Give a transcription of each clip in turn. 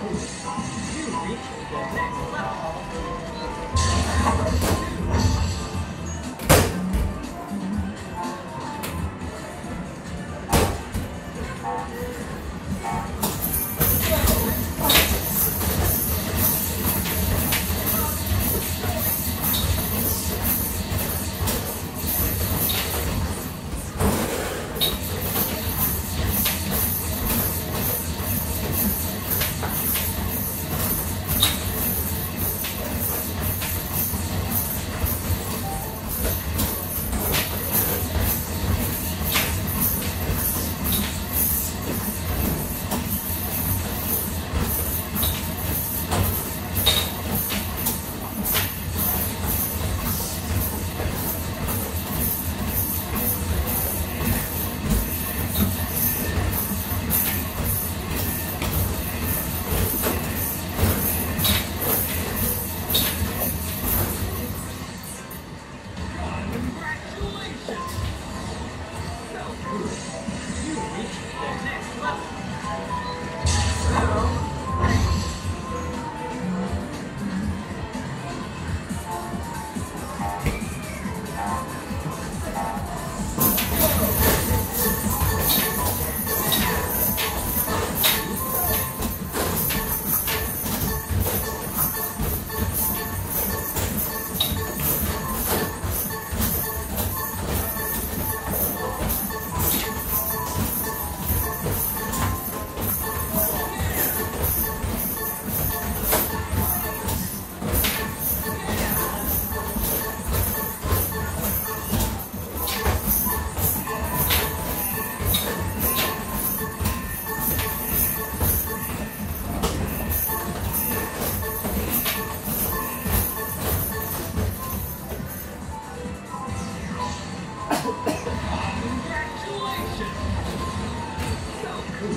Thank you. Thank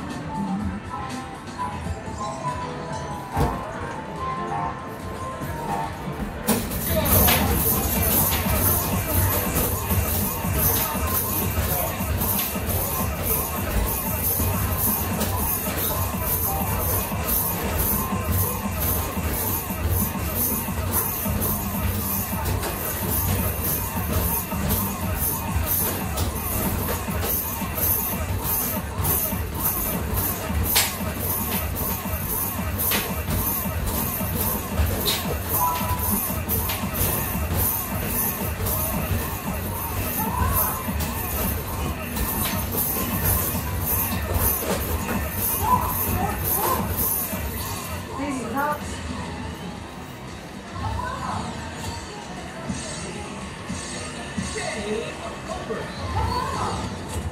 you. Come on.